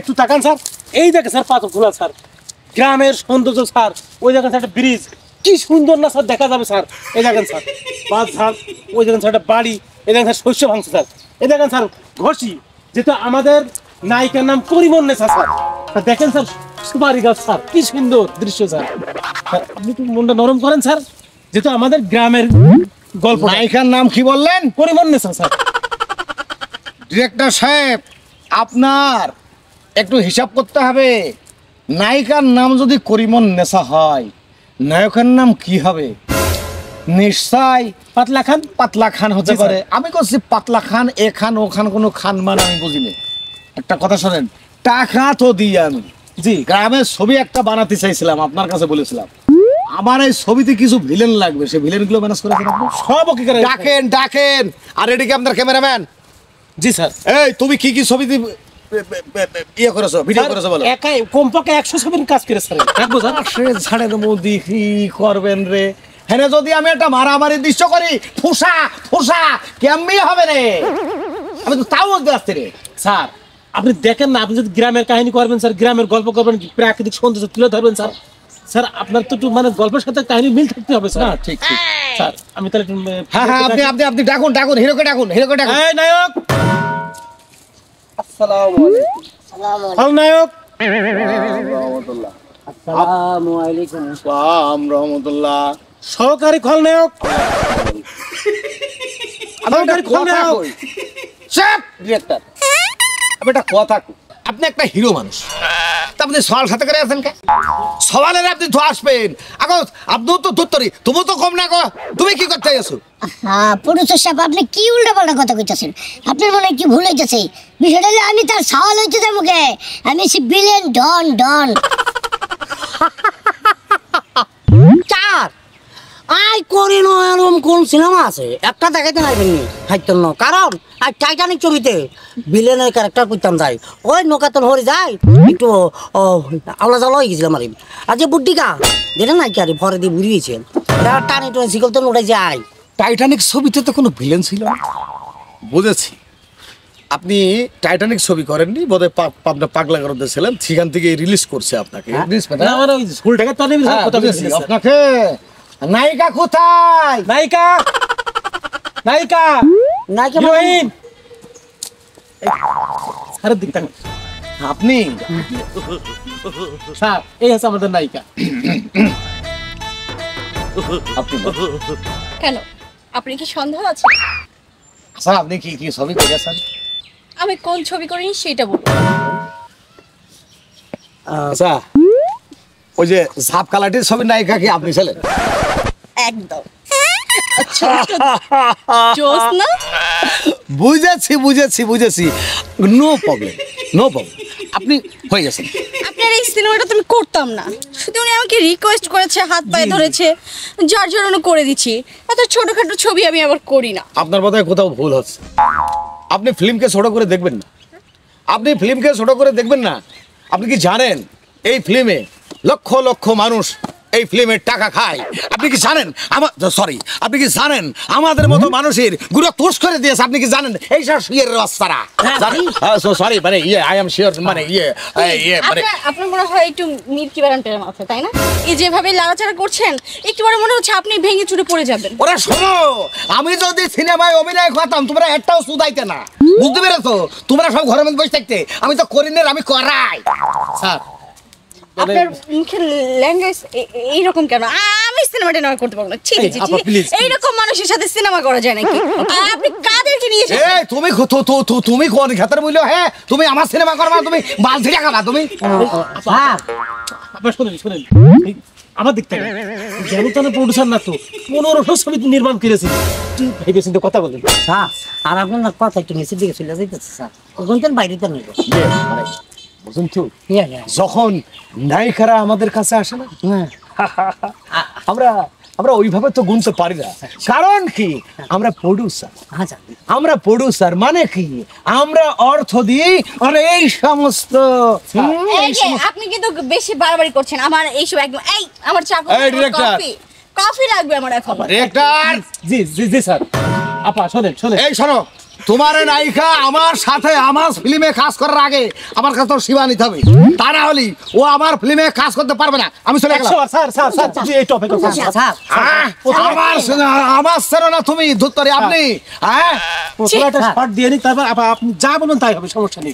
একটু তাকান স্যার। এই দেখেন স্যার পাথর খোলা স্যার। গ্রামের সৌন্দর্য স্যার। ওই দেখেন স্যার একটা ব্রিজ কি সুন্দর না স্যার দেখা যাবে স্যার। এই দেখেন স্যার পাঁচ ঝাড় ওই দেখেন স্যার একটা বাড়ি। এই দেখেন স্যার শস্য ভাঙছে স্যার। এই দেখেন স্যার ঘষি। যেটা আমাদের নায়িকার নাম করিমন নেশা স্যার। স্যার দেখেন স্যার সুপারি গাছ স্যার। কি সুন্দর দৃশ্য স্যার। স্যার, আপনি একটু মনটা নরম করেন স্যার? যেহেতু আমাদের গ্রামের গল্প। নায়িকার নাম কি বললেন? করিমন নেশা স্যার। ডিরেক্টর সাহেব আপনার একটু হিসাব করতে হবে। নায়িকার নাম যদি করিমন নেশা হয় নায়কের নাম কি হবে? নিশ্চয় পাতলা খান পাতলা খান হতে পারে। আমি করছি পাতলা খান এ খান ও খান কোনো খান মান আমি বুঝিনি একটা কথা শোনেন টাকা তো দিই আমি। জি। গ্রামের ছবি একটা বানাতে চাইছিলাম আপনার কাছে বলেছিলাম। আমার এই ছবিতে কিছু ভিলেন লাগবে সে ভিলেনগুলো ম্যানেজ করে দেন আপনি? সব ওকে করে ডাকেন ডাকেন। আর এদিকে আপনার ক্যামেরাম্যান জি স্যার। এই তুমি কি কি ছবি দি- ইয়ে করেছ ভিডিও করেছ বলো। একাই কমপক্ষে একশো ছবির কাজ করে স্যার। রাখব স্যার সে ঝাড়ের মধ্যে কি করবেন রে? হ্যাঁ যদি আমি একটা মারামারি দৃশ্য করি ফুসা ফুসা কেমনি হবে রে? আমি তো তাও বলতে আসছি রে। স্যার আপনি দেখেন না আপনি যদি গ্রামের কাহিনী করবেন স্যার গ্রামের গল্প করবেন প্রাকৃতিক সৌন্দর্য তুলে ধরবেন স্যার। স্যার আপনার তো একটু মানে গল্পের সাথে কাহিনী মিল থাকতে হবে স্যার। ঠিক ঠিক। স্যার আমি তাহলে হ্যাঁ হ্যাঁ আপনি আপনি আপনি ডাকুন ডাকুন হিরোকে ডাকুন হিরোকে ডাকুন। নায়ক! রহমতুল্লাহ। সহকারী খল নায়ক সহকারী খল নায়ক চাপ ডিরেক্টর আমি কথা আপনি একটা হিরো মানুষ। তা আপনি সওয়াল সাথে করে আছেন কে? সওয়ালের আপনি তো আসবেন। আগো আপনিও তো ধুত্তরি তুমি তো কম না গো। তুমি কি করতে গেছো হ্যাঁ প্রফেসর সাহেব আপনি কি উল্টা পাল্টা কথা কইতেছেন? আপনার মনে কি ভুল হইতেছে? বিষয়টা হলো আমি তার সওয়াল হইতে মুখে আমি সে বিলেন ডন ডন চার। আই করি না এরকম কোন সিনেমা আছে? একটা দেখাইতে পারবেন নি হাইতেন না। কারণ আর টাইটানিক ছবিতে ভিলেনের ক্যারেক্টার করতাম যাই। ওই নৌকাতন হরে যায় একটু ও আওলা জালা হয়ে গেছিলাম আর। আর যে বুদ্ধিকা যেটা নাই কি আর ভরে দিয়ে বুড়িয়েছেন টানি টুনি শিকল তো উঠে যায় টাইটানিক ছবিতে তো কোনো ভিলেন ছিল না। বুঝেছি। আপনি টাইটানিক ছবি করেননি বোধহয় পা- আপনার পাগলা করতে ছিলেন সেখান থেকে রিলিজ করছে আপনাকে। হ্যাঁ, বুঝেছি। বলছি স্যার। আপনাকে নায়িকা কোথায়? নায়িকা! নায়িকা! নাই কেমন হিরোইন! আপনি? স্যার এই হচ্ছে আমাদের নায়িকা। আপনি কেন? আপনি কি সন্দেহ আছে? স্যার আপনি কি কি ছবি করেছেন আমি কোন ছবি করিনি সেটা বলব। আচ্ছা ওই যে সাপ কালাটির ছবি নায়িকা কি আপনি ছিলেন একদম। জোস না? বুঝেছি বুঝেছি বুঝেছি। নো প্রবলেম নো প্রবলেম আপনি হয়ে গেছেন। আপনার এই সিনেমাটা তো আমি করতাম না। শুধু উনি আমাকে রিকোয়েস্ট করেছে হাত পায়ে ধরেছে যার জন্য করে দিচ্ছি। এত ছোটখাটো ছবি আমি আবার করি না। আপনার বোধহয় কোথাও ভুল হচ্ছে। আপনি ফিল্মকে ছোট করে দেখবেন না। আপনি ফিল্মকে ছোট করে দেখবেন না। আপনি কি জানেন? এই ফিল্মে লক্ষ লক্ষ মানুষ এই ফিল্মের টাকা খায় আপনি কি জানেন? আমার সরি আপনি কি জানেন? আমাদের মতো মানুষেরগুলো তোষ করে দিয়েছে আপনি কি জানেন? এই সব শুয়ের রাস্তারা সরি মানে ইয়ে আই এম শিওর মানে ইয়ে এই, ইয়ে মানে আপনার আপনার মনে হয় একটু মির্কি ব্যারাম টেরাম আছে তাই না? এই যেভাবে লাড়াচাড়া করছেন একটু পরে মনে হচ্ছে আপনি ভেঙে চুরে পড়ে যাবেন। ওরা শোনো আমি যদি সিনেমায় অভিনয় করতাম তোমরা একটাও সুদাইতে না। বুঝতে পেরেছ? তোমরা সব ঘরের মধ্যে বসে থাকতে আমি তো করিনের আমি করাই। স্যার আপনার মুখের ল্যাঙ্গুয়েজ এইরকম কেন? আমি সিনেমাটা নয় করতে পারব না। ছি, এই, ছি, ছি, আপা, ছি। please, please. এইরকম মানুষের সাথে সিনেমা করা যায় নাকি? আপনি কাদেরকে নিয়ে এ তুমি খু- তু- তু- তু- তুমি কোন ক্ষেত্রে বলল? হ্যাঁ তুমি আমার সিনেমা করবা তুমি বালতি খাবা তুমি। আপনার শোনেন শোনেন। আমার দিক থেকে। যেন প্রডিউসার না তো। পনেরোশো ছবি নির্মাণ করেছি। ভেবে চিন্তে কথা বলেন। স্যার আর আপনার কথা একটু নিচের দিকে চলে যাইতেছে স্যার। ওখান বাইরে তো নেই মানে, বুঝুন তো? ইয়া ইয়া যখন নায়িকারা আমাদের কাছে আসে না হ্যাঁ আমরা আমরা ওইভাবে তো গুনতে পারি না। কারণ কি? আমরা প্রডিউসার আচ্ছা আমরা প্রডিউসার মানে কি? আমরা অর্থ দিই আর এই সমস্ত। আপনি কিন্তু বেশি বাড়াবাড়ি করছেন। আমার এইসব একদম এই আমার চা এই, কফি। লাগবে আমার এখন। ডিরেক্টর জি জি জি স্যার। আপা শোনেন শোনেন। এই শোনো তোমার এই নায়িকা আমার সাথে আমার ফিল্মে কাজ করার আগে আমার কাছে তো সীমা নিতে হবে। তা না হলে ও আমার ফিল্মে কাজ করতে পারবে না। আমি চলে গেলাম। স্যার স্যার স্যার স্যার জি, এই টপিক স্যার স্যার আমার আমার ছেড়ে না তুমি ধুত্তরি আপনি হ্যাঁ? শর্ট দিয়ে নি তারপর আপনি যা বলুন তাই হবে সমস্যা নেই।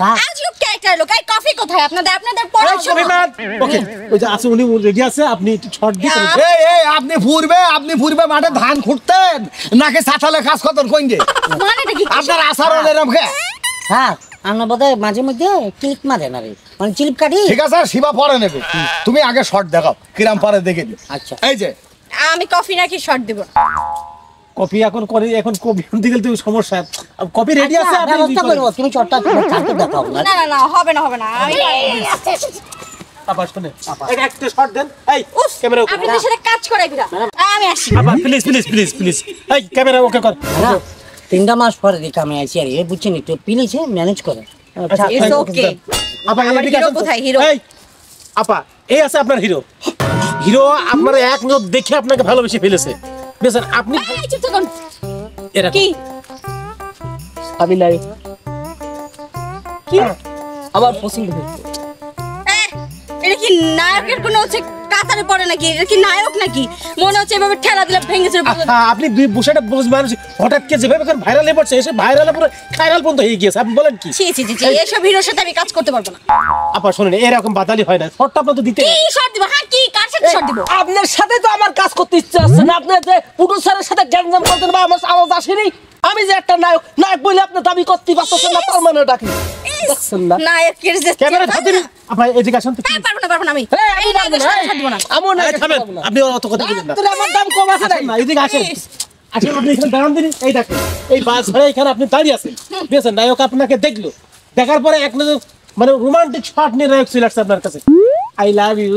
ক্যারেক্টার লোক এই কফি কোথায়? আপনাদের আপনাদের পড়াশোনা ওকে ওই যে আছে উনি রেডি আছে আপনি একটু শর্ট দিয়ে করে- এই এই আপনি ফুরবে আপনি ফুরবে মাঠে ধান খুঁড়তেন নাকি চাতালে কাজ করতেন কোন যে মানেটা কি আপনার আমরা বোধহয় মাঝে মধ্যে ক্লিক মারে না রে। মানে চিলিপ কাটি। ঠিক আছে শিবা পরে নেবে। তুমি আগে শর্ট দেখাও কিরাম পারে দেখে দিও আচ্ছা। এই যে। আমি কফি নাকি শর্ট দেব? কপি এখন করে এখন কপি আনতে গেলে তো সমস্যা। কপি রেডি আছে আচ্ছা, ব্যবস্থা তুমি না না হবে না হবে না আমি আপা শুনে এক একটা শর্ট দেন। এই ক্যামেরা ওকে সাথে কাজ করাই বিরা আমি আসি। আপা প্লিজ প্লিজ প্লিজ প্লিজ এই ক্যামেরা ওকে কর। তিনটা মাস পরে দেখে আমি আইসি আর এ বুঝছেন একটু প্লিজ ম্যানেজ করে। আচ্ছা, It's thank আপা এদিকে কোথায়, hero? এই আপা এই আছে আপনার হিরো হিরো আপনার এক নজর দেখে আপনাকে ভালোবেসে ফেলেছে। আপনি এই, চুপ থাকুন। এরকম কি? আমি নাই কি আমার পছন্দ হয়েছে এটা কি নায়কের কোনো হচ্ছে কাতারে পড়ে নাকি? এটা কি নায়ক নাকি? মনে হচ্ছে এভাবে ঠেলা দিলে ভেঙে চলে। আপনি দুই বসেটা বুঝ মানুষ। হঠাৎ কে যেভাবে ভাইরালে পড়ছে এসে ভাইরালে পুরো খাইরাল পর্যন্ত হয়ে গিয়েছে। আপনি বলেন কি? ছি ছি ছি এসব হিরোর সাথে আমি কাজ করতে পারব না। আপা শুনেন এরকম বাতালি হয় না। শর্টটা আপনার তো দিতে কি শর্ট দিব? হ্যাঁ কি? কার সাথে শর্ট দিব? আপনার সাথে তো আমার কাজ করতে ইচ্ছে আসছে না। আপনার যে প্রডিউসারের সাথে গ্যাঞ্জাম করতেন বা আমার আওয়াজ আসেনি আমি যে একটা নায়ক নায়ক বলে আপনি দাবি করতে পারতেছেন না তার মানে ডাকি দেখছেন না? নায়কের যে ক্যামেরা ধরতে দিন এদিকে আসুন হ্যাঁ পারব না পারব না আমি। এই, আমি এই পারব নায়কের সাথে এই, না। আমিও এই, থামেন সাথে পারব না। আপনি অত কথা বলবেন না। আমার দাম কম আছে না এদিকে আসেন। আসেন আপনি এখানে দাঁড়ান দিন। এই দেখেন এই বাস ধরে এখানে আপনি দাঁড়িয়ে আছেন। বুঝেছেন নায়ক আপনাকে দেখল। দেখার পরে এক নজর মানে রোমান্টিক শট নিয়ে নায়ক চলে আসছে আপনার কাছে। আই লাভ ইউ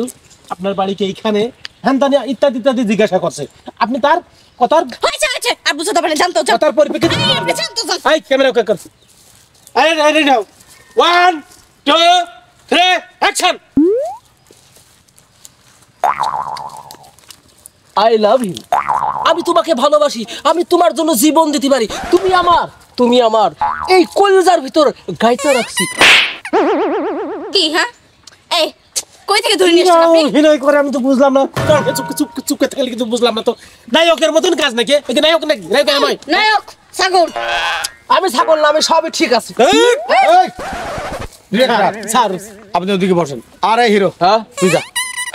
আপনার বাড়িকে এইখানে হ্যান ইত্যাদি ইত্যাদি জিজ্ঞাসা করছে। আপনি তার কথার হয়েছে হয়েছে। আর বুঝতে জানতো কথার পরিপ্রেক্ষিতে? জানতো জানতো। এই ক্যামেরা ওকে কর। Ready now. One two three action I love you আমি তোমাকে ভালোবাসি আমি তোমার জন্য জীবন দিতে পারি। তুমি আমার তুমি আমার। এই কলজার ভিতর গাইতে রাখছি। কি হ্যাঁ? এই কই থেকে ধরে নিয়ে আসছেন আপনি অভিনয় করে আমি তো বুঝলাম না চুপ চুপ চুপ চুপ করে থাকলে কিন্তু বুঝলাম না তো নায়কের মতন কাজ নাকি এই যে নায়ক নাকি নায়ক নয় নায়ক সাগর আমি ছাগল না আমি সবই ঠিক আছে এই, স্যার আপনি ওদিকে বসেন আরে হিরো হ্যাঁ তুই যা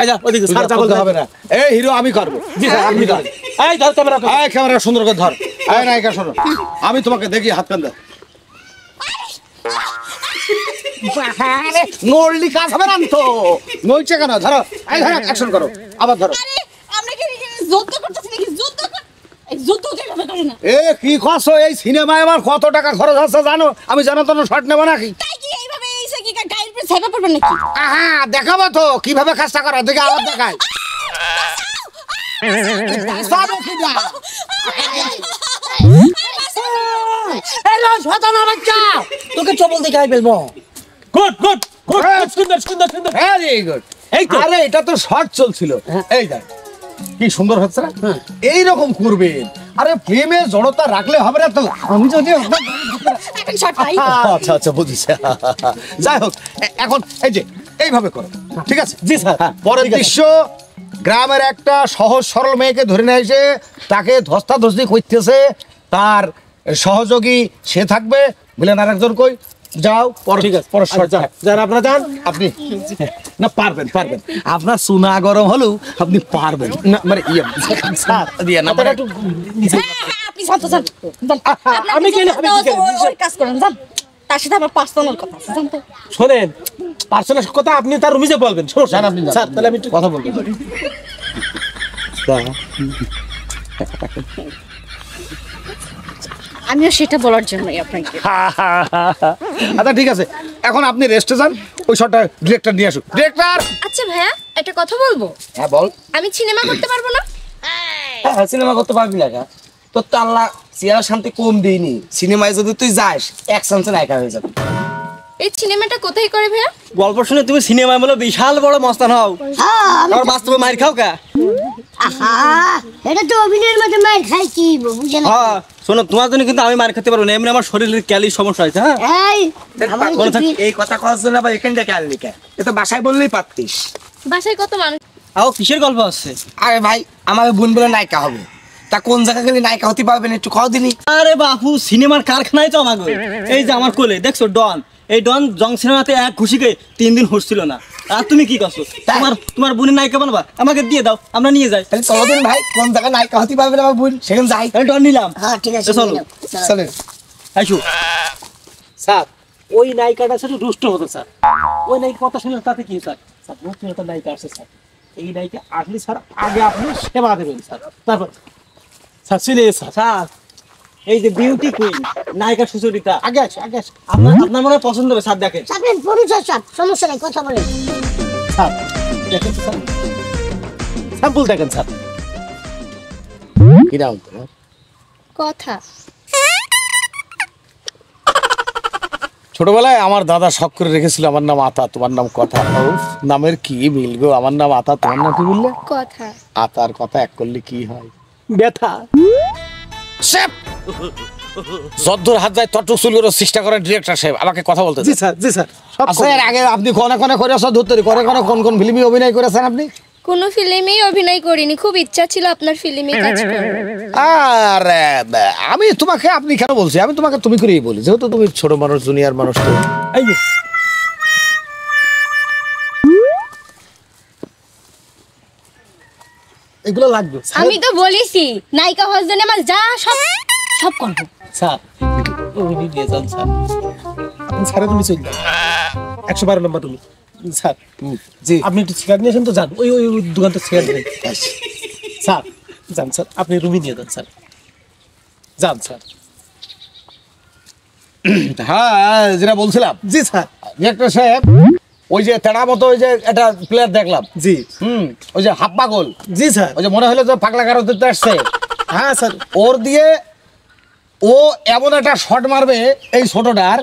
এই যা ওদিকে স্যার যা হবে না এই হিরো আমি করব জি স্যার আপনি করেন। এই ধর ক্যামেরা। এই ক্যামেরা সুন্দর করে ধর এই নায়িকা শোনো আমি তোমাকে দেখি হাত কান দাও নড়লি কাজ হবে না তো? নইছে কেন ধরো। এই ধরো অ্যাকশন করো। আবার ধরো। আমরা কি যুদ্ধ করতেছি নাকি? যুদ্ধ কর- এই যুদ্ধ যেভাবে করে না? এ কি এই সিনেমায় আমার কত টাকা খরচ হচ্ছে জানো? আমি জানো তো শর্ট নেব নাকি? তাই কি এইভাবে এসে কি গাইড পরে ছাইপা পড়বেন নাকি? আহা দেখাবো তো কীভাবে কাজটা করা? দেখে আবার না? তোকে চবল দেখে আই ফেলব। গুড গুড গুড গুড, সুন্দর সুন্দর সুন্দর। ভেরি গুড এই তো। আরে এটা তো শর্ট চলছিল। এই দেখ কি সুন্দর হচ্ছে না? এই রকম করবেন আরে প্রেমে জড়তা রাখলে হবে না তো আমি যদি এখন শর্ট পাই। আচ্ছা আচ্ছা বুঝেছি। যাই হোক এখন এই যে এইভাবে করো। ঠিক আছে? জি স্যার। হ্যাঁ, পরের দৃশ্য গ্রামের একটা সহজ সরল মেয়েকে ধরে নিয়ে এসে তাকে ধস্তাধস্তি করতেছে। তার সহযোগী সে থাকবে বললেন আর একজন কই? যাও পর ঠিক আছে পর আচ্ছা, যান যান আপনারা যান। আপনি না পারবেন পারবেন। আপনার সুনা গরম হলেও আপনি পারবেন। না মানে ইয়ে স্যার দিয়ে না আপনারা মানে হ্যাঁ, হ্যাঁ, আমি কাজ করেন যান। তার সাথে আমার পার্সোনাল কথা আছে শোনেন পার্সোনাল কথা আপনি তার রুমে বলবেন সমস্যা আপনি স্যার তাহলে আমি কথা বলতে আমিও সেটা বলার জন্যই আপনাকে। আচ্ছা ঠিক আছে। এখন আপনি রেস্টে যান ওই শটটা ডিরেক্টর নিয়ে আসুন। ডিরেক্টর আচ্ছা ভাইয়া একটা কথা বলব? হ্যাঁ বল। আমি সিনেমা করতে পারব না? হ্যাঁ সিনেমা করতে পারবি না কা? তোর তো আল্লাহ চেয়ার শান্তি কম দিইনি সিনেমায় যদি তুই যাস এক চান্সে নায়িকা হয়ে যাবে। এই সিনেমাটা কোথায় করে ভাইয়া? গল্প শুনে তুমি সিনেমায় বলে বিশাল বড় মস্তান হও। হ্যাঁ আর বাস্তবে মার খাও কা? আহা এটা তো অভিনয়ের মধ্যে মার খাই কি বুঝে না? হ্যাঁ শোনো তোমার জন্য কিন্তু আমি মার খেতে পারব না এমনি আমার শরীরের ক্যালির সমস্যা হয়েছে হ্যাঁ? এই এই কথা কওয়ার জন্য আবার এ তো বাসায় বললেই পারতিস। বাসায় কত মানুষ? আও কিসের গল্প আছে? আরে ভাই আমার বোন বলে নায়িকা হবে। তা কোন জায়গা গেলে নায়িকা হতে পারবেন একটু খাওয়া দিনি। আরে বাপু সিনেমার কারখানায় তো আমাকে এই যে আমার কোলে দেখছ ডন? এই ডন জং সিনেমাতে এক ঘুষিকে তিন দিন হচ্ছিল না। আর তুমি কি করছ? তোমার তোমার বোনের নায়িকা বানবা? আমাকে দিয়ে দাও আমরা নিয়ে যাই। তাহলে চলো দিন ভাই কোন জায়গা নায়িকা হতে পারবেন আমার বোন সেখানে যাই। আমি ডন নিলাম। হ্যাঁ ঠিক আছে চলো। চলো। চলেন স্যার ওই নায়িকাটা শুধু দুষ্ট হতো স্যার। ওই নায়িকা কথা শুনে তাতে কি স্যার? স্যার নতুন একটা নায়িকা আসছে স্যার। এই নায়িকা আসলে স্যার আগে আপনি সেবা দেবেন স্যার। তারপর স্যার চলে স্যার স্যার এই যে বিউটি কুইন নায়িকা সুচরিতা। আগে আসে আগে আসে। আপনার আপনার মনে পছন্দ হবে স্যার দেখেন। পরিচয় চাপ সমস্যা নেই কথা বলেন। স্যার দেখেন স্যার। স্যাম্পল দেখেন স্যার। কি নাম তোমার? কথা। ছোটবেলায় আমার দাদা শখ করে রেখেছিল আমার নাম আতা তোমার নাম কথা। নামের কি মিল গো? আমার নাম আতা তোমার নাম কি বললে? কথা। আতার কথা এক করলে কি হয়? ব্যথা। যদ্দূর হাত যায় তত চুল করে চেষ্টা করেন ডিরেক্টর সাহেব আমাকে কথা বলতে জি স্যার জি স্যার সব আচ্ছা এর আগে আপনি কোনে কোনে করে আসা ধরতে কোনে কোনে কোন কোন ফিল্মে অভিনয় করেছেন আপনি? কোনো ফিল্মেই অভিনয় করিনি খুব ইচ্ছা ছিল আপনার ফিল্মে কাজ করার। আর আমি তোমাকে আপনি কেন বলছি? আমি তোমাকে তুমি করেই বলি যেহেতু তুমি ছোট মানুষ জুনিয়র মানুষ তো। এই যে। এগুলো লাগবে। আমি তো বলিছি নায়িকা হওয়ার জন্য আমার যা সব সব করব। স্যার উনি নিয়ে যান স্যার। তুমি চলে যান একশো বারো নম্বর রুমে স্যার জি। আপনি একটু সিগারেট নিয়েছেন তো যান। ওই ওই দোকান তো সিগারেট নেই স্যার যান স্যার। আপনি রুমে নিয়ে যান স্যার। যান স্যার। হ্যাঁ যেটা বলছিলাম। জি স্যার। ডিরেক্টর সাহেব ওই যে তেড়া মতো ওই যে একটা প্লেয়ার দেখলাম। জি। হুম ওই যে হাফ পাগল। জি স্যার। ওই যে মনে হলো যে পাগলা কারও দিতে আসছে। হ্যাঁ স্যার। ওর দিয়ে ও এমন একটা শট মারবে এই ছোটটার।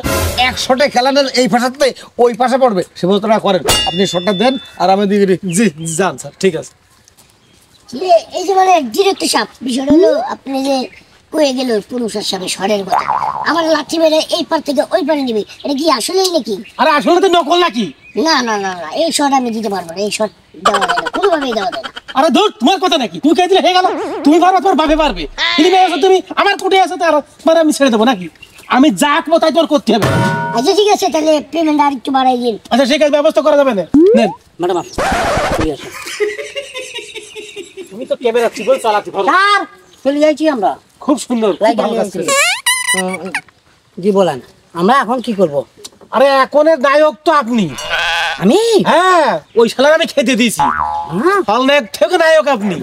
এক শটে খেলানোর এই পাশাতে ওই পাশে পড়বে। সে ব্যবস্থাটা করেন। আপনি শটটা দেন আর আমি দিই। জি যান, স্যার, ঠিক আছে। এই যে মানে ডিরেক্টর সাহেব বিষয়টা হলো আপনি যে কয়ে গেল পুরুষের সাথে স্বরের কথা। আমার লাঠি মেরে এই পার থেকে ওই পারে নিবি। এটা কি আসলেই নাকি? আরে আসলে তো নকল নাকি? না না না না এই শট আমি দিতে পারব না এই শট দেওয়া যায় না কোনোভাবেই দেওয়া যায় না। আরে ধর তোমার কথা নাকি? তুমি কে দিলে? হয়ে গেল। তুমি পারবে তোমার বাপে পারবে। তুমি আছো তুমি আমার কোটে আছো তো আর তোমার আমি ছেড়ে দেবো নাকি? আমি যা আঁকবো তাই তোর করতে হবে। আচ্ছা ঠিক আছে তাহলে পেমেন্ট আর একটু বাড়াই দিন। আচ্ছা সেই কাজ ব্যবস্থা করা যাবে না। নেন। ম্যাডাম আসুন। ঠিক আছে তুমি তো ক্যামেরা ঠিক করে চালাতে পারো। স্যার চলে যাইছি আমরা। খুব সুন্দর খুব ভালো কাজ জি বলেন। আমরা এখন কি করব? আরে এখনের নায়ক তো আপনি। আমি? হ্যাঁ ওই শালার আমি খেতে দিয়েছি। ফল নায়ক থেকে নায়ক আপনি।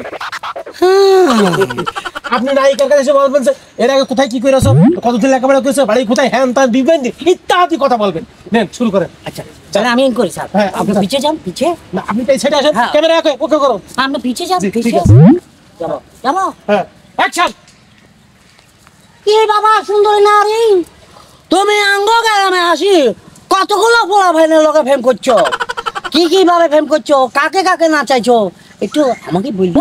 আপনি নায়িকার কাছে এসে বলবেন যে এর আগে কোথায় কি করেছ? কতদিন লেখাপড়া করেছ? বাড়ি কোথায়? হ্যান ত্যান দিবেন ইত্যাদি কথা বলবেন। নেন শুরু করেন। আচ্ছা তাহলে আমি করি স্যার। হ্যাঁ, আপনি পিছিয়ে যান পিছিয়ে। না আপনি সেটা আসেন হ্যাঁ। ক্যামেরা ওকে ওকে করো। আপনি পিছিয়ে যান পিছিয়ে। যাব যাব হ্যাঁ। অ্যাকশন! এ বাবা সুন্দরী নারী? তুমি আঙ্গ গ্রামে আসি কতগুলো পোলা ভাইনের লোকে ফেম করছ? কি কি ভাবে ফেম করছ? কাকে কাকে নাচাইছো? একটু আমাকে বলব?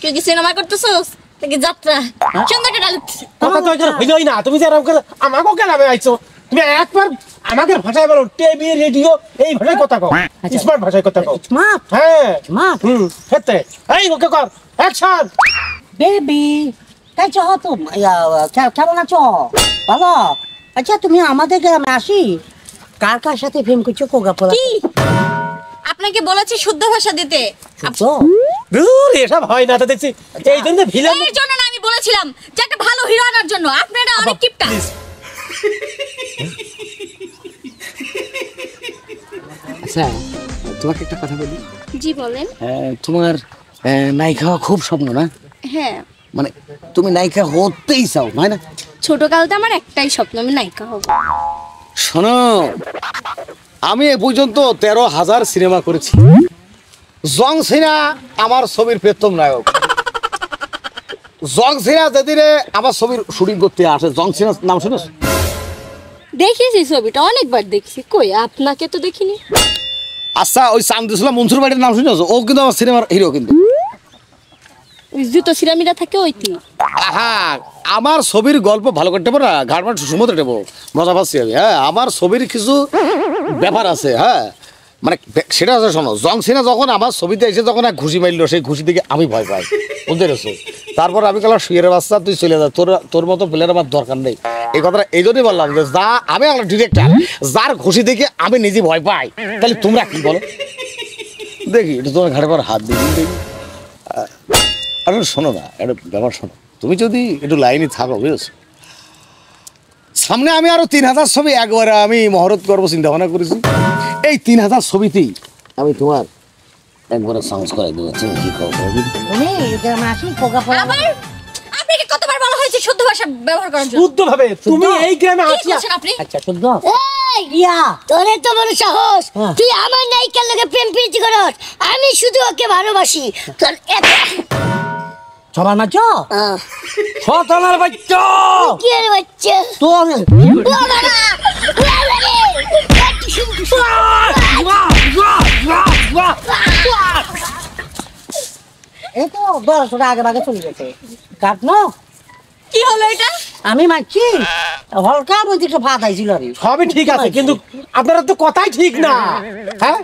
তুই কি সিনেমা করতেছস? নাকি যাত্রা? সুন্দর করে কথা তো এখানে হইলই না। তুমি যে এরকম করে আমাকেও আইছো তুমি একবার আমাকে ভাষায় বলো টিভি রেডিও এই ভাষায় কথা কও। আচ্ছা। স্মার্ট ভাষায় কথা কও। স্মার্ট? হ্যাঁ। স্মার্ট? হুম হেতে এই ওকে কর। অ্যাকশন! বেবি তাই চাহ তো কেমন আছো ভালো আচ্ছা তুমি আমাদের গ্রামে আসি? কার কার সাথে ফেম করছ কোগা পোলা আপনাকে বলেছি শুদ্ধ ভাষা দিতে। দূর এসব হয় না তো দেখছি। এই জন্য ভিলেন এর জন্য না আমি বলেছিলাম যে একটা ভালো হিরো আনার জন্য। আপনারা অনেক কিপটা। আচ্ছা তোমাকে একটা কথা বলি। জি বলেন। তোমার আহ, নায়িকা খুব স্বপ্ন না? হ্যাঁ। মানে তুমি নায়িকা হতেই চাও হয় না? ছোটকালতে আমার একটাই স্বপ্ন আমি নায়িকা হব। শোনো আমি এ পর্যন্ত তেরো হাজার সিনেমা করেছি। জং সিনা আমার ছবির প্রথম নায়ক। জং সিনা যেদিনে আমার ছবির শুটিং করতে আসে জং সিনা নাম শুনেছ? দেখেছি ছবিটা অনেকবার দেখছি। কই আপনাকে তো দেখিনি? আচ্ছা ওই চান্দিসুলা মনসুর বাড়ির নাম শুনেছো? ও কিন্তু আমার সিনেমার হিরো কিন্তু। জুতো সিরামিরা থাকে ওইটি হ্যাঁ আমার ছবির গল্প ভালো করতে পারো না ঘাটমাট সুমতে দেবো মজা পাচ্ছি আমি হ্যাঁ আমার ছবির কিছু ব্যাপার আছে হ্যাঁ। মানে সেটা আছে, শোনো, জং সিনা যখন আমার ছবিতে এসে যখন এক ঘুষি মারলো সেই ঘুষি থেকে আমি ভয় পাই, বুঝতে পেরেছ? তারপর আমি বললাম শুয়ের বাচ্চা, তুই চলে যা, তোর তোর মতো প্লেয়ার আমার দরকার নেই। এই কথাটা এই জন্যই বললাম যে, যা, আমি একটা ডিরেক্টর যার ঘুষি দেখে আমি নিজে ভয় পাই, তাহলে তোমরা কি বলো? দেখি, এটা তোমার ঘাড়ে পর হাত দিই। দেখি আরে শোনো না একটা ব্যাপার শোনো। তুমি যদি একটু লাইনে থাকো বুঝেছ? সামনে আমি আরও তিন হাজার ছবি একবারে আমি মহরত করব চিন্তা ভাবনা করেছি। এই তিন হাজার ছবিতেই আমি তোমার একবারে সাউন্ড করে দেবো তুমি কি আপনাকে কতবার বলা হয়েছে শুদ্ধ ভাষা ব্যবহার করার জন্য? শুদ্ধ? ভাবে তুমি এই গ্রামে কি আপনি? আচ্ছা শুদ্ধ? ইয়া! তোর এত বড় সাহস! হ্যাঁ। তুই আমার নায়িকার লগে প্রেম প্রীতি করস। আমি শুধু ওকে ভালোবাসি। তোর এত সবার নাচ? আহ, শতানার বাচ্চা বাচ্চা? তোর না, বাবা রে, একটু শুনতে এই তো আগে আগে চলে গেছে। কাটনো কি হলো এটা? আমি মারছি। হলকা বলছি একটু ভাত আইছিল সবই ঠিক আছে কিন্তু আপনারা তো কথাই ঠিক না। হ্যাঁ?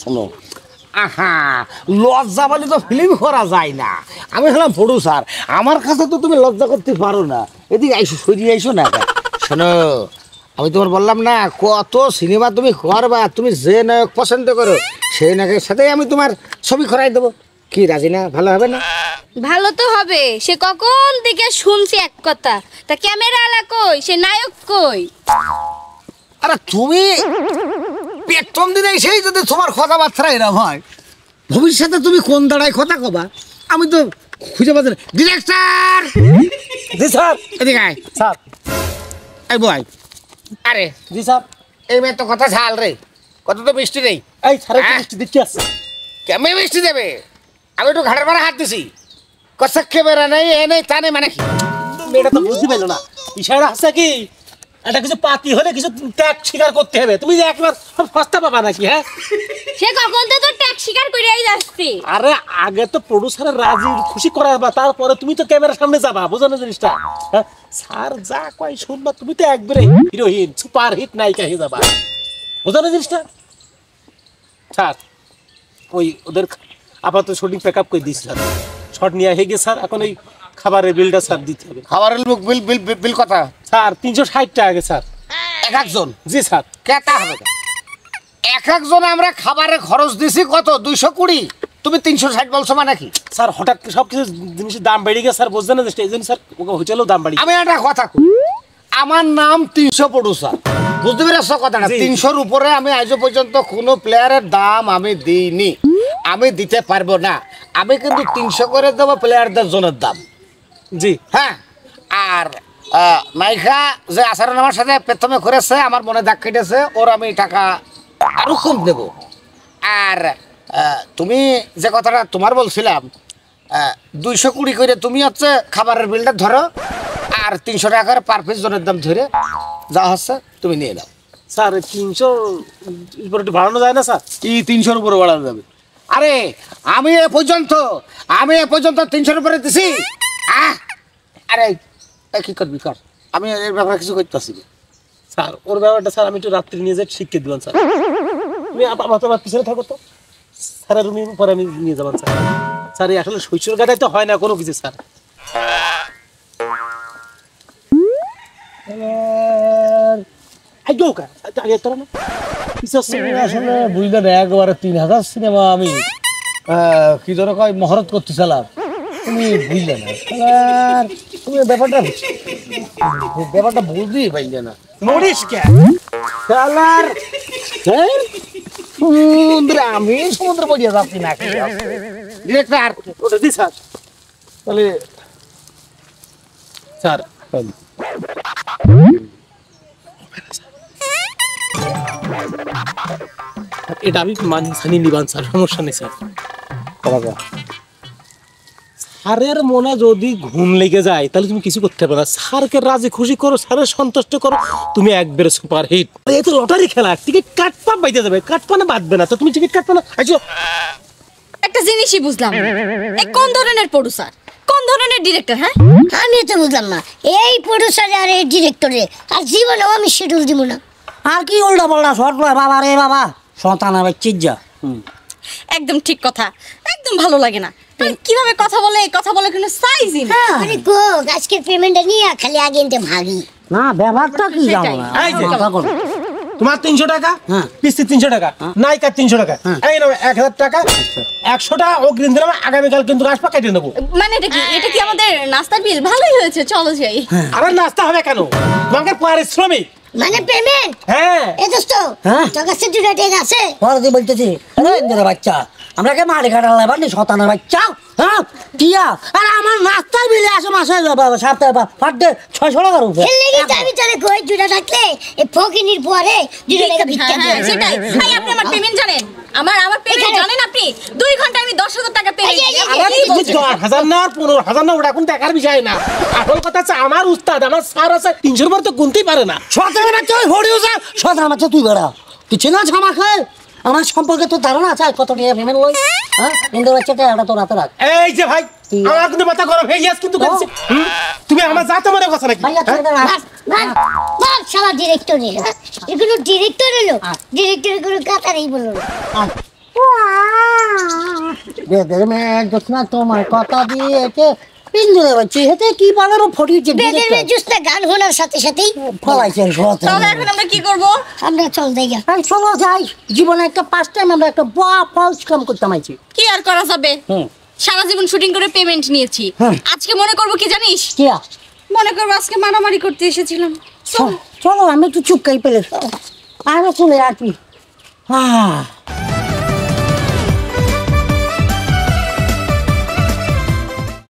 শোনো আহা লজ্জা বলে তো ফিল্ম করা যায় না। আমি হলাম প্রডিউসার আমার কাছে তো তুমি লজ্জা করতে পারো না। এদিকে আইসো সরিয়ে আইসো না শোনো আমি তোমার বললাম না কত সিনেমা তুমি করবা তুমি যে নায়ক পছন্দ করো সেই নায়কের সাথেই আমি তোমার ছবি করাই দেবো। কি রাজি না? ভালো হবে না? ভালো তো হবে। সে কখন থেকে শুনছি এক কথা। তা ক্যামেরা আলা কই? সে নায়ক কই? আরে তুমি পেট্রম দিনে সেই যদি তোমার কথাবার্তা এরম হয় ভবিষ্যতে তুমি কোন দাঁড়ায় কথা কবা? আমি তো খুঁজে পাচ্ছি না। ডিরেক্টর! জি স্যার। এদিকে আয়। স্যার। এই বয়। আরে জি স্যার। এই মেয়ে তো কথা ঝাল রে। কত তো মিষ্টি নেই এই একটু হ্যাঁ? মিষ্টি দিচ্ছি আসছে। কেমন মিষ্টি দেবে? আমি একটু ঘাটের পাড়া হাত দিছি। কষা ক্যামেরা নেই এ নেই তা নেই মানে কি? মেয়েটা তো বুঝতে পারল না। ইশারা আছে কি? একটা কিছু পাতি হলে কিছু ত্যাগ স্বীকার করতে হবে। তুমি যে একবার সস্তা পাবা নাকি হ্যাঁ? সে কখন তো তোর স্বীকার করেই যাচ্ছে। আরে আগে তো প্রডিউসারের রাজি খুশি করাবা তারপরে তুমি তো ক্যামেরার সামনে যাবা বোঝো না জিনিসটা? হ্যাঁ? স্যার যা কয় শুনবা তুমি তো একবারে হিরোইন সুপার হিট নায়িকা হয়ে যাবা। বোঝো না জিনিসটা? স্যার ওই ওদের আপাতত শুটিং প্যাক আপ করে দিয়েছি স্যার। শর্ট নিয়ে হয়ে গেছে স্যার। এখন ওই খাবারের বিলটা স্যার দিতে হবে। খাবারের বিল বিল- বিল কথা? স্যার তিনশো ষাট টাকা স্যার। এক একজন? জি স্যার। কেতা হবে? না। এক একজন আমরা খাবারের খরচ দিছি কত? দুইশো কুড়ি? তুমি তিনশো ষাট বলছো মানে কি? স্যার হঠাৎ সব কিছু জিনিসের দাম বেড়ে গেছে স্যার বুঝছেন না যে এই জন্য স্যার ওকে হোটেলেও দাম বাড়ি আমি একটা কথা আমার নাম তিনশো প্রডিউসার বুঝতে পেরেছ কথাটা? জি। তিনশোর উপরে আমি আজও পর্যন্ত কোনো প্লেয়ারের দাম আমি দিইনি। আমি দিতে পারব না। আমি কিন্তু তিনশো করে দেবো প্লেয়ারদের জনের দাম। জি। হ্যাঁ? আর নায়িকা যে আচরণ আমার সাথে প্রথমে করেছে আমার মনে দাগ কেটেছে ওর আমি টাকা আরও কম দেব। আর তুমি যে কথাটা তোমার বলছিলাম দুইশো কুড়ি করে তুমি হচ্ছে খাবারের বিলটা ধরো আর তিনশো টাকা করে পার পিস জনের দাম ধরে যা হচ্ছে তুমি নিয়ে নাও। স্যার তিনশো উপর একটু বাড়ানো যায় না স্যার? কি তিনশোর উপরে বাড়ানো যাবে। আরে আমি এ পর্যন্ত আমি এ পর্যন্ত তিনশোর উপরে দিছি। আহ! আরে এ কি আমি এর ব্যাপারে কিছু করতেছি না। স্যার, ওর ব্যাপারটা স্যার আমি একটু রাত্রি নিয়ে যাই শিখিয়ে স্যার। তুমি আমার পিছনে থাকো তো। স্যারের রুমে পরে আমি নিয়ে স্যার। স্যার আসলে শৈশব তো হয় না কোনো কিছু, স্যার। একবারে তিন হাজার সিনেমা আমি কি মহরত করতেছিলাম। তুমি বুঝলে না। শালার, তুমি ব্যাপারটা ব্যাপারটা বুঝতেই পাইলে না। মরিস কে? শালার হ্যাঁ? সমুদ্র আমি সমুদ্র বলিয়া যাচ্ছি না ডিরেক্টর ওটা দি স্যার। তাহলে স্যার এটা আমি মানি নিবান স্যার সমস্যা নেই স্যার। স্যারের মনে যদি ঘুম লেগে যায় তাহলে তুমি কিছু করতে পারো না। স্যারকে রাজি খুশি করো স্যারের সন্তুষ্ট করো তুমি একবারে সুপার হিট এই তো লটারি খেলা টিকিট কাটপা বাইতে যাবে কাটপা না বাঁধবে না। তো তুমি টিকিট কাটপা না আচ্ছা একটা জিনিসই বুঝলাম। এই কোন ধরনের প্রডিউসার কোন ধরনের ডিরেক্টর হ্যাঁ? আমি তো বুঝলাম না। এই প্রডিউসারে আর এই ডিরেক্টরে আর জীবনেও আমি শিডিউল দিব না। আর কি উল্টা পাল্টা শর্ট বাবা রে বাবা। সন্তান আবার চিজ্জা। হুম। একদম ঠিক কথা। একদম ভালো লাগে না। কীভাবে কথা বলে? কথা বলে কোনো সাইজই না আরে গো পেমেন্টটা নিয়ে খালি আগে ভাগি না ব্যাপারটা কি জানো এই যে। তোমার তিনশো টাকা হ্যাঁ। কিস্তি তিনশো টাকা নাইকার তিনশো টাকা। এই নাও এক হাজার টাকা একশোটা অগ্রিম দিলাম আগামীকাল কিন্তু আসবা কেটে নেব। মানে এটা কি এটা কি আমাদের নাস্তার বিল ভালোই হয়েছে চলো যাই। আবার নাস্তা হবে কেন? তোমাকে পারিশ্রমিক মানে পেমেন্ট হ্যাঁ। এ দোস্ত হ্যাঁ? তোর কাছে দুটা টেক আছে পরে বলতেছি? বাচ্চা আমরা কে মারি কাটা লাইবার শতানের বাচ্চা? হ্যাঁ? টিয়া আরে আমার নাস্তার বিলে আসে মাসে সপ্তাহে ফাটে ছয়শো টাকার উপরে এর লেগে তো আমি তোরে কই? দুটা থাকলে এই ফকিনির পরে দুটা টাকা ভিক্ষা দিয়ে। সেটাই। ভাই আপনি আমার পেমেন্ট জানেন? আমার আমার পেমেন্ট জানেন আপনি? দুই ঘণ্টা আমি দশ হাজার টাকা পেমেন্ট হাজার না আর পনেরো হাজার না ওটা এখন দেখার বিষয় না। আসল কথা হচ্ছে আমার উস্তাদ আমার স্যার আছে তিনশোর পর তো গুনতেই পারে না। শতানের বাচ্চা হরিও শতানের বাচ্চা তুই বেড়া। তুই চিনিস আমাকে আমার সম্পর্কে তো ধারণা আছে? কত টাকা পেমেন্ট ওই হ্যাঁ? ইন্দিরা বাচ্চাটা এটা তোর হাতে। রাখ এই যে ভাই আমার কিন্তু মাথা গরম হয়ে গেছে কিন্তু হুম, তুমি আমার যাতে মনে কথা নাকি? ভাগ শালা ডিরেক্টর এলো। এগুলো ডিরেক্টর এলো। ডিরেক্টর এগুলো কাতারেই বলল। না। বেদের মেয়ে যত্না তোমার কথা দিয়েছে ইন্দিরা বাচ্চা হেতে কি বানারও ফটিয়েছে বেদের জুসটা গান শোনার সাথে সাথেই। ফলাইছে তাহলে এখন আমরা কি করব? আমরা চল দেখা আমি চলো যাই জীবনে একটা পাঁচ টাইম আমরা একটা বড় ফলস কাম করতাম আইছি কি আর করা যাবে? হুম। সারা জীবন শুটিং করে পেমেন্ট নিয়েছি। হ্যাঁ। আজকে মনে করব কি জানিস? কিয়া মনে করব আজকে মারামারি করতে এসেছিলাম। চলো আমি একটু চুপ খাই পেলে। আর চলে আর কি আহ।